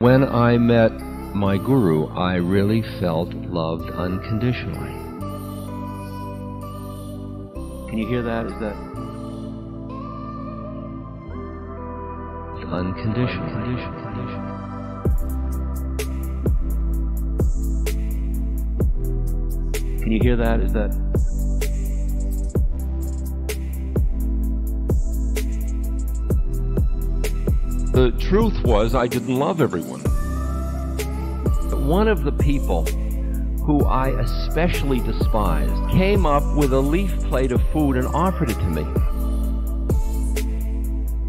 When I met my guru, I really felt loved unconditionally. Can you hear that? Is that unconditionally? Can you hear that? Is that truth was, I didn't love everyone. One of the people who I especially despised came up with a leaf plate of food and offered it to me.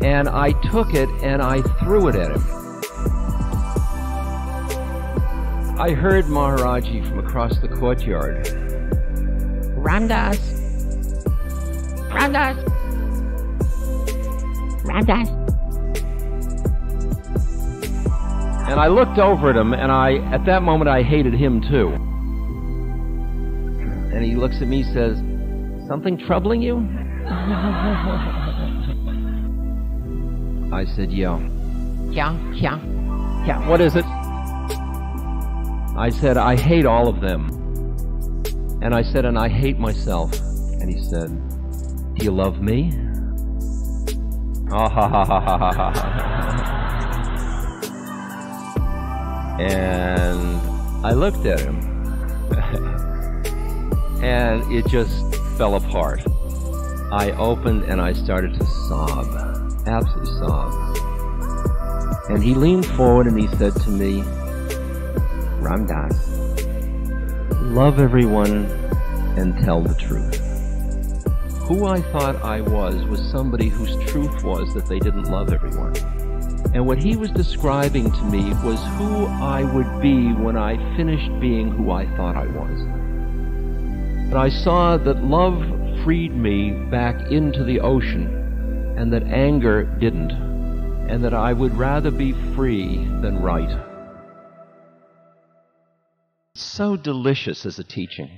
And I took it and I threw it at him. I heard Maharaji from across the courtyard. Ram Dass! Ramdas. Ram Dass. And I looked over at him, and I, at that moment, I hated him too. And he looks at me, says, "Something troubling you?" I said, "Yeah." Yeah, yeah. Yeah. What is it? I said, "I hate all of them." And I said, "And I hate myself." And he said, "Do you love me?" Ah ha ha ha ha ha ha. And I looked at him, and it just fell apart. I opened and I started to sob, absolutely sob. And he leaned forward and he said to me, Ram Dass, love everyone and tell the truth. Who I thought I was was somebody whose truth was that they didn't love everyone. And what he was describing to me was who I would be when I finished being who I thought I was. And I saw that love freed me back into the ocean, and that anger didn't, and that I would rather be free than right. So delicious as a teaching.